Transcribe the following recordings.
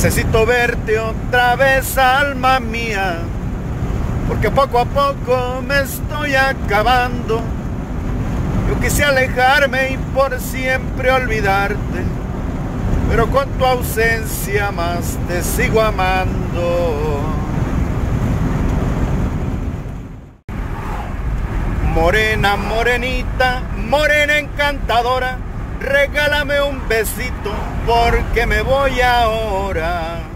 Necesito verte otra vez, alma mía, porque poco a poco me estoy acabando. Yo quise alejarme y por siempre olvidarte, pero con tu ausencia más te sigo amando. Morena, morenita, morena encantadora regálame un besito porque me voy ahora.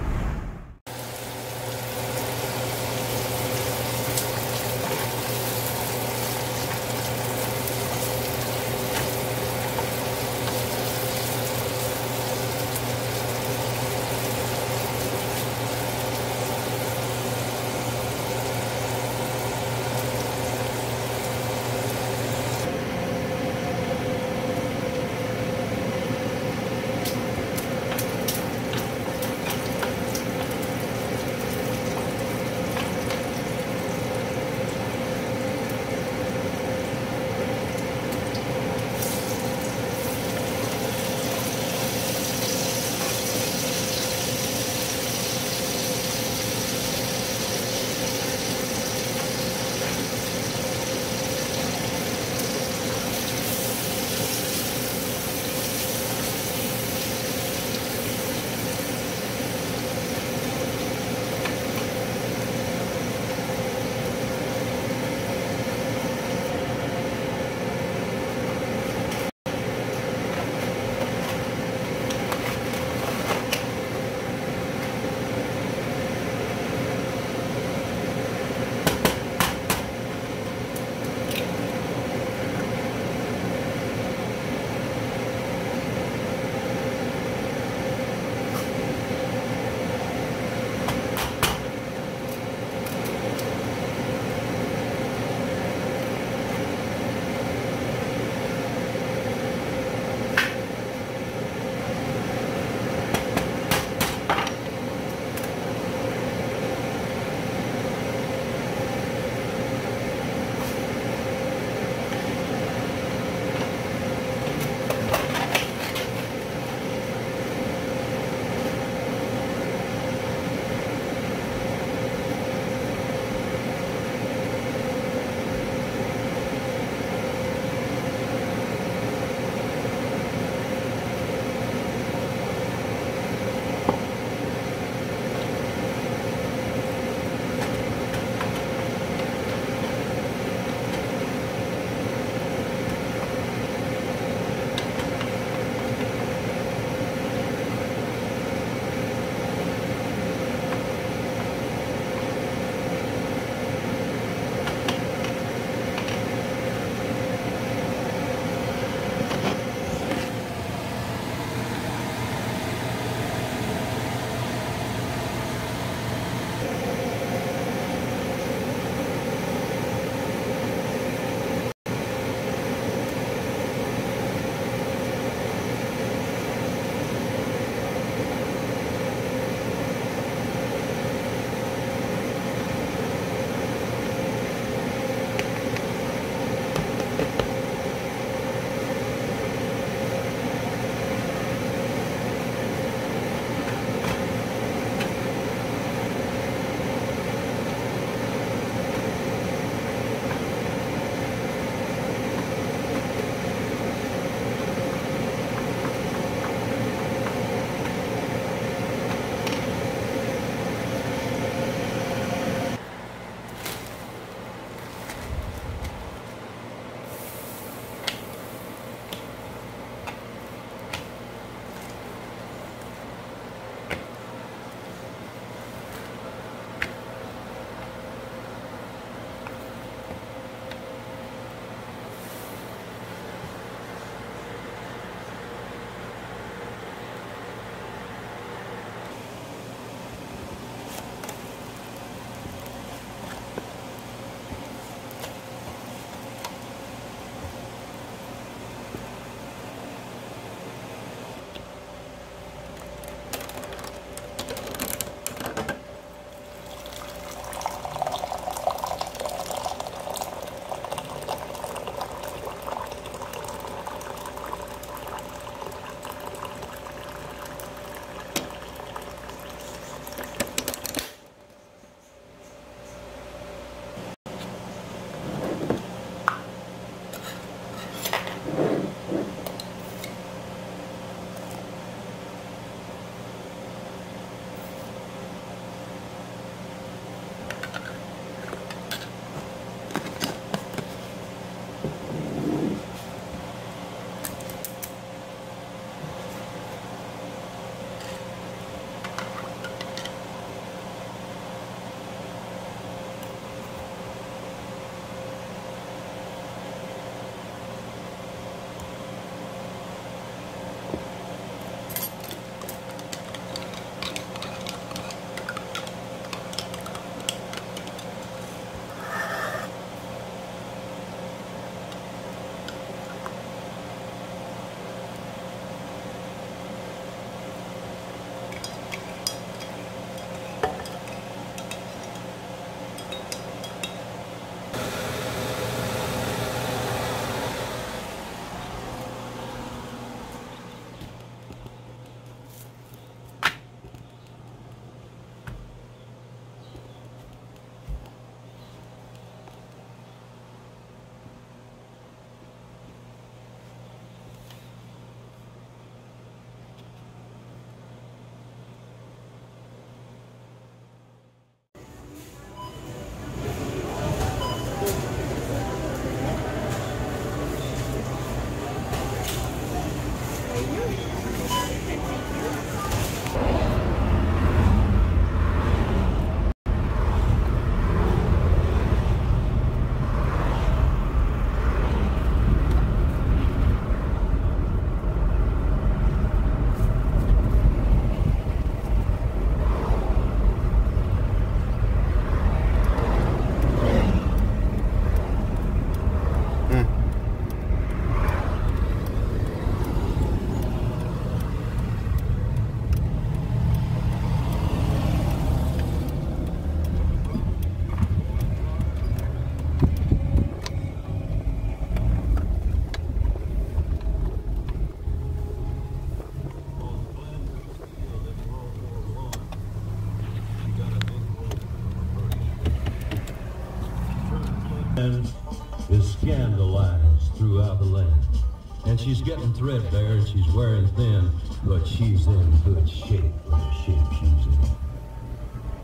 She's getting threadbare and she's wearing thin, but she's in good shape for the shape she's in.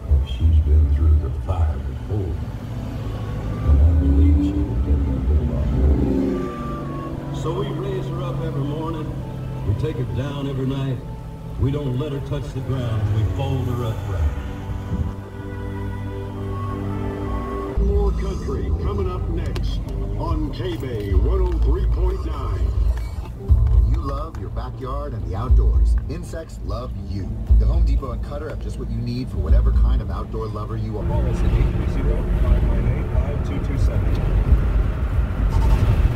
Oh, she's been through the fire before. And I believe she will get a whole more. So we raise her up every morning. We take her down every night. We don't let her touch the ground. We fold her up right. More country coming up next on K-Bay 103.9 love your backyard and the outdoors. Insects love you. The Home Depot and Cutter have just what you need for whatever kind of outdoor lover you are. Call us at 830 598 5227.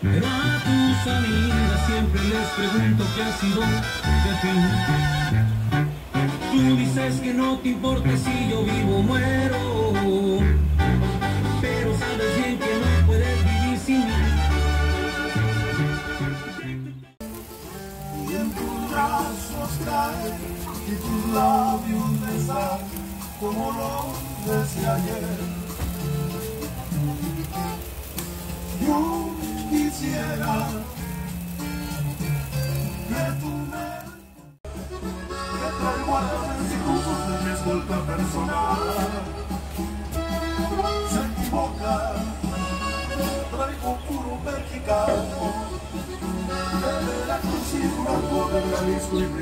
Pero a tus amigas siempre les pregunto qué ha sido de ti. Tú dices que no te importa si yo vivo o muero. Pero sabes bien que no puedes vivir sin mí. Y en tus brazos cae y tus labios besan como lo desde ayer. Yo de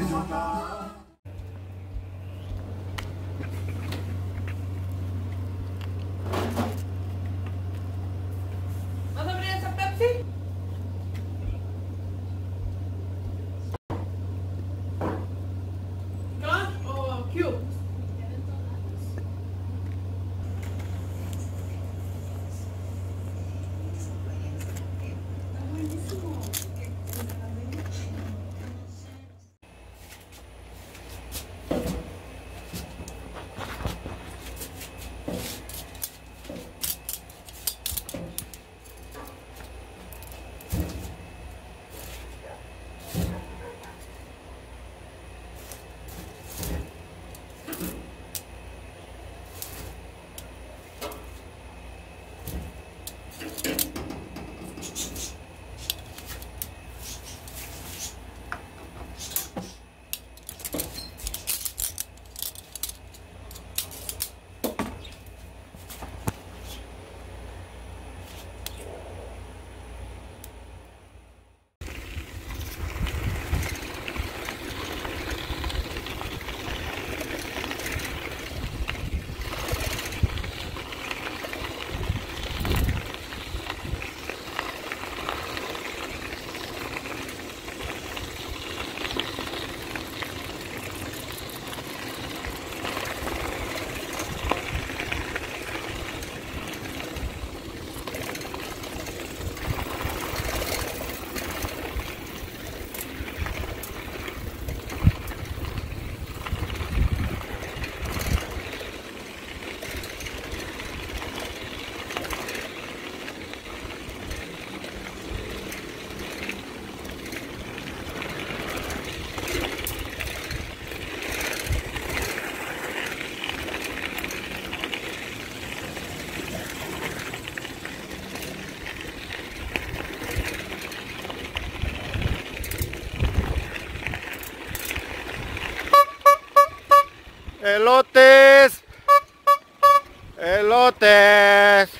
Elotes. Elotes.